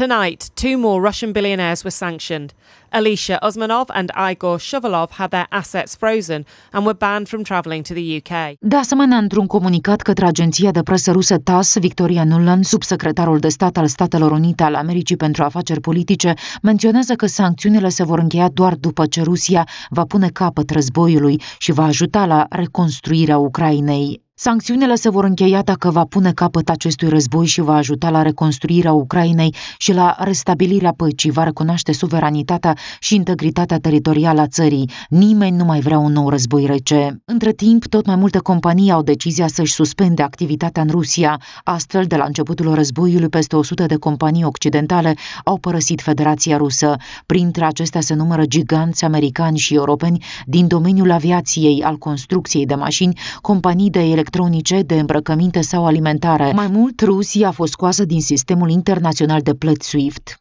Tonight, two more Russian billionaires were sanctioned. Alicia Osmanov and Igor Shuvalov had their assets frozen and were banned from travelling to the UK. De asemenea, într-un comunicat către agenția de presă rusă TASS, Victoria Nuland, subsecretarul de stat al Statelor Unite ale Americii pentru afaceri politice, menționează că sancțiunile se vor încheia doar după ce Rusia va pune capăt războiului și va ajuta la reconstruirea Ucrainei. Sancțiunile se vor încheia dacă va pune capăt acestui război și va ajuta la reconstruirea Ucrainei și la restabilirea păcii, va recunoaște suveranitatea și integritatea teritorială a țării. Nimeni nu mai vrea un nou război rece. Între timp, tot mai multe companii au decizia să-și suspende activitatea în Rusia. Astfel, de la începutul războiului, peste 100 de companii occidentale au părăsit Federația Rusă. Printre acestea se numără giganți americani și europeni din domeniul aviației, al construcției de mașini, companii de electricitate electronice, de îmbrăcăminte sau alimentare. Mai mult, Rusia a fost scoasă din sistemul internațional de plăți SWIFT.